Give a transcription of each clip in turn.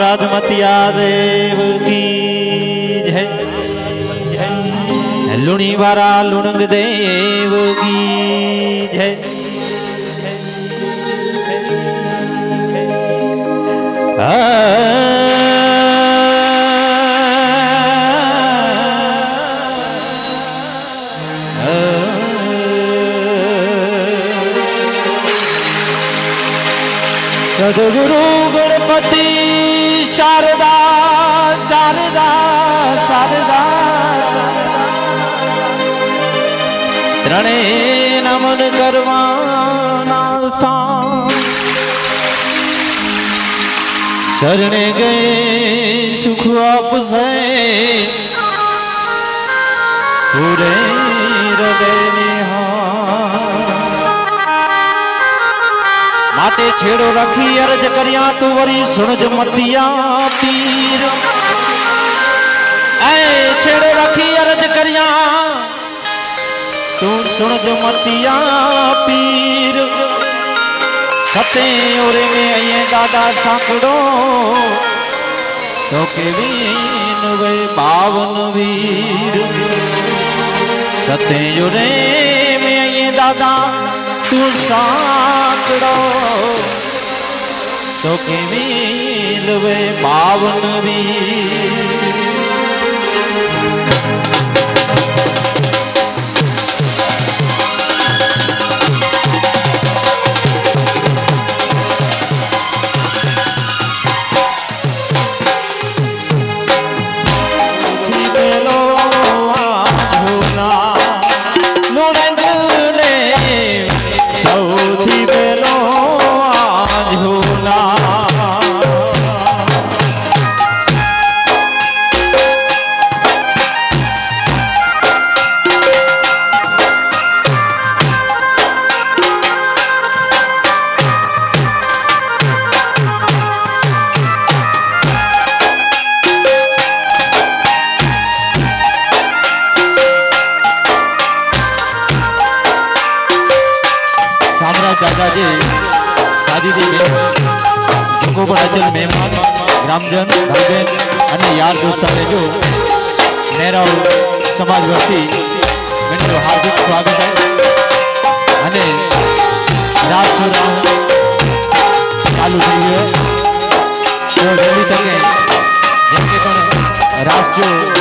राजमतिया देव की जय। लुणी बारा लुणंग देव की जय। सदगुरु गणपति रणे नमन करवाना सा शरण गए सुख आप पूरे हृदय माटे छेड़ो रखी, अर्ज़ करिया, तू वरी सुनज मतिया पी करिया। तू सुन जो मतिया पीर। सते और में आइए दादा सांकड़ो तो के वीन वे बावन वीर। सते ओरे में आइए दादा, तू सांकड़ो तो के वीन वे बावन वीर।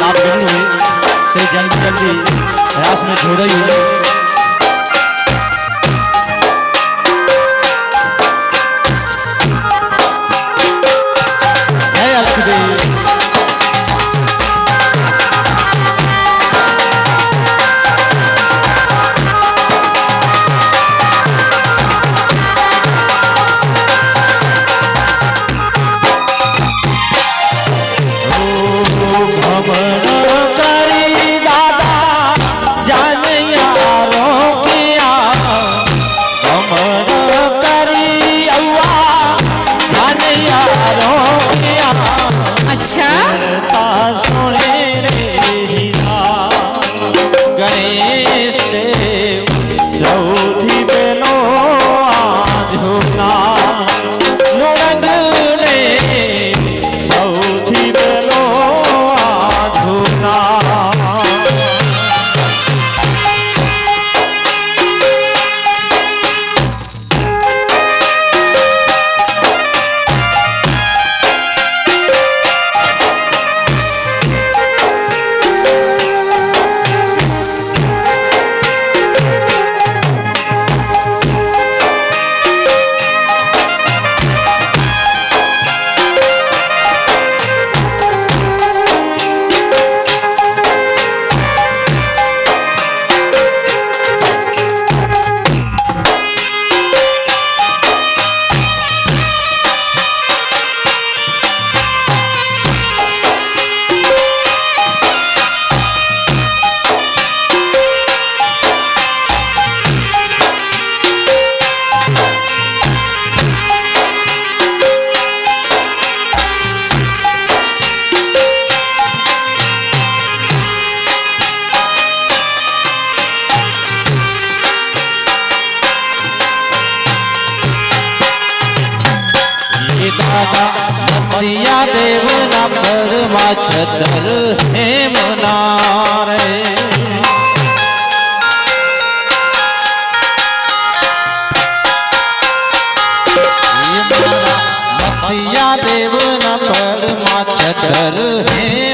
आप जल्दी जल्दी रास में छोड़ रही मतिया देव न पर छतर हेम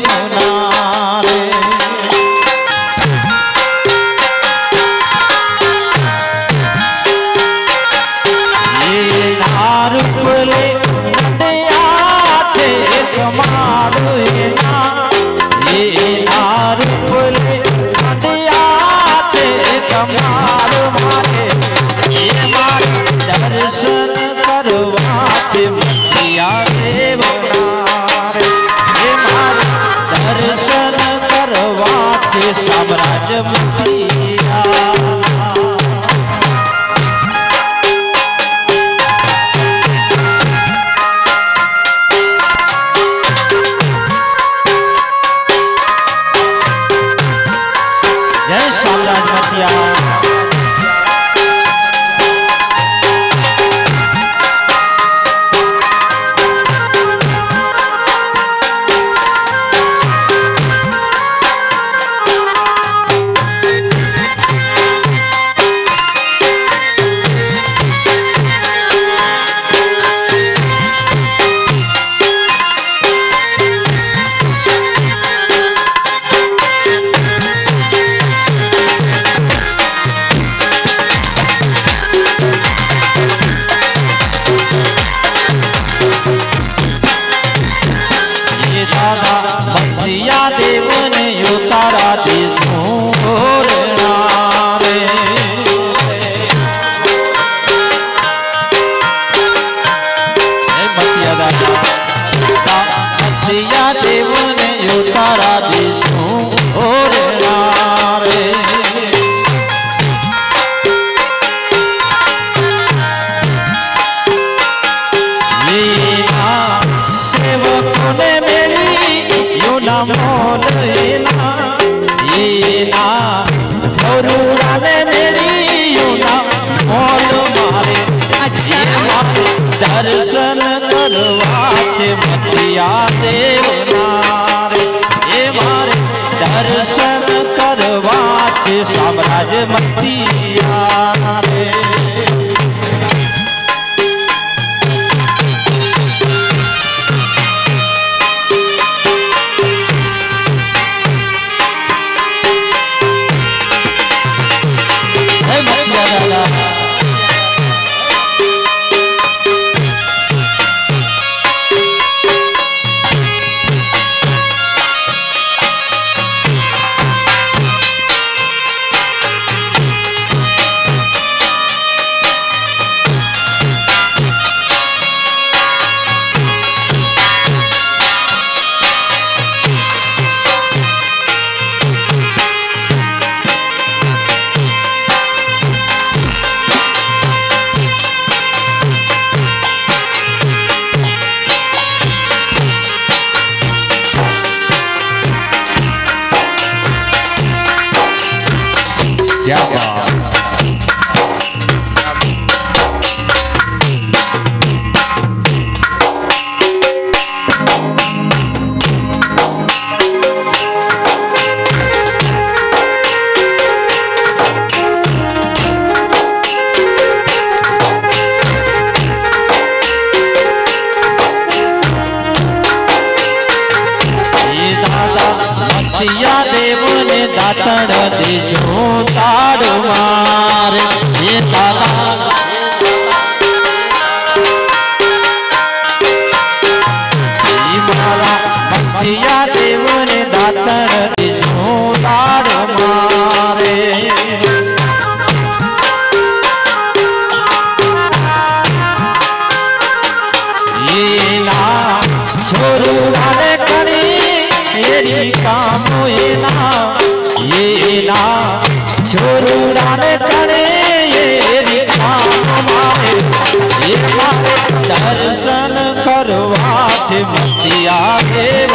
मतिया દીશું તારું મારે, એ તારા મારા ભક્તિયા દેવને દાતર દીશું તારું મારે. એના છોરુડાને કણી એરી કામો એના ना छोरू रान चढ़े ये हमारे। ये मारे दर्शन करवा छे मुक्तिया देव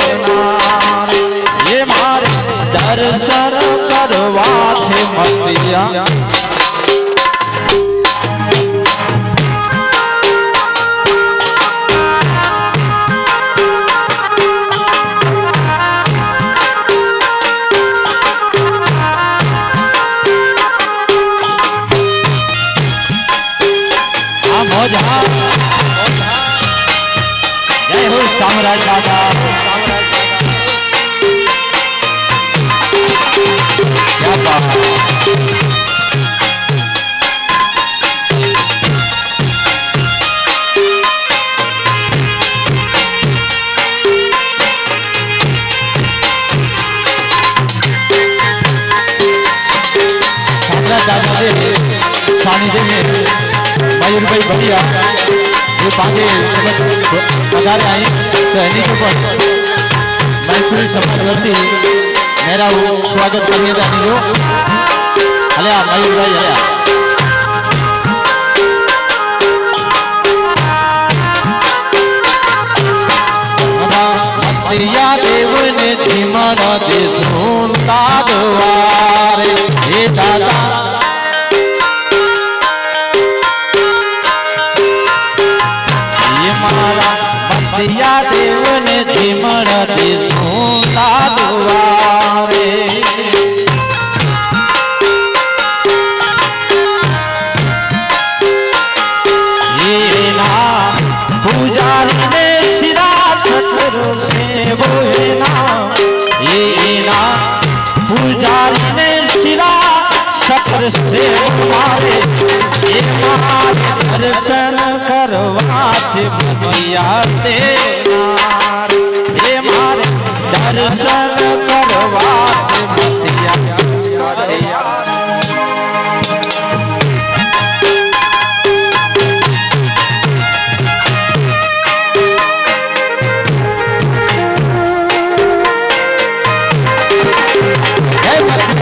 ये मारे दर्शन करवा छे मुक्तिया ओझा जय हो साम्राज्य दादा क्या बात दादा सानिध्य में मयूर भाई बढ़िया। ये पागे पधारे आई तो एनी के ऊपर मैसूरी समाज मेरा वो स्वागत करने का हो। अले मयूर भाई आ भैया देव ने धीमन दे सुनता द्वारे हे दादा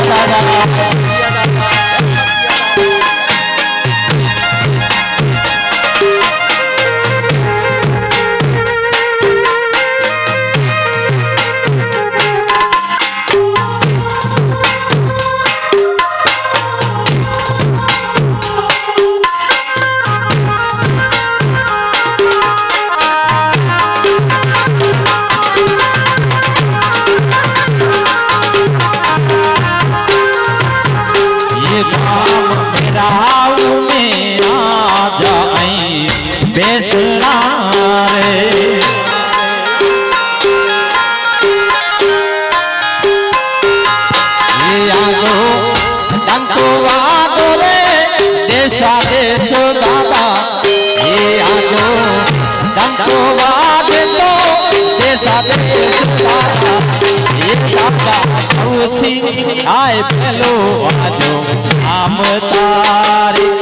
जय माता दादा સૌથી આય પેલો આજો આમ તારે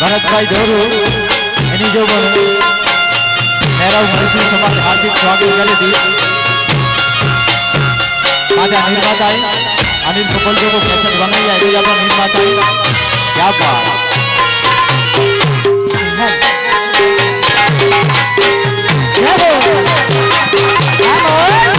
ભરતભાઈ ધોરુ એની જો પણ મેરાવ મૈત્રી સમાજ હાર્દિક સ્વાગત કરે છે આજા નિર્માતા અનિલ કપલ જો કેસેટ બનાવી જાય એ આપણા નિર્માતા ક્યાં બાત જય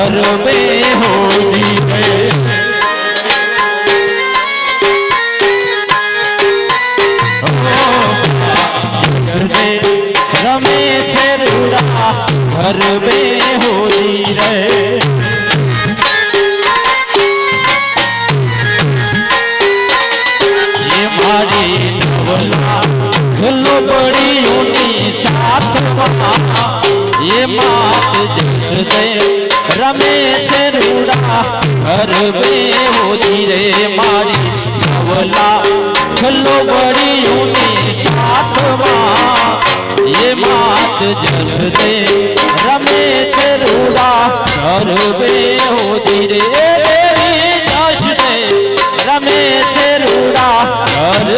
हर में तेरूड़ा घर में होती रे मारी, धवला खलो बड़ी ऊनी जात ये मात जस दे रमे तेरूड़ा घर में होती रे जस दे। रमे तेरूड़ा घर